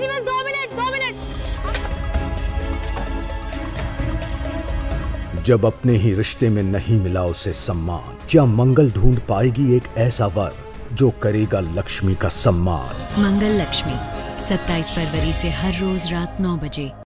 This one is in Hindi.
जी बस दो मिनट दो मिनट। जब अपने ही रिश्ते में नहीं मिला उसे सम्मान क्या मंगल ढूंढ पाएगी एक ऐसा वर जो करेगा लक्ष्मी का सम्मान? मंगल लक्ष्मी 27 फरवरी से हर रोज रात 9 बजे।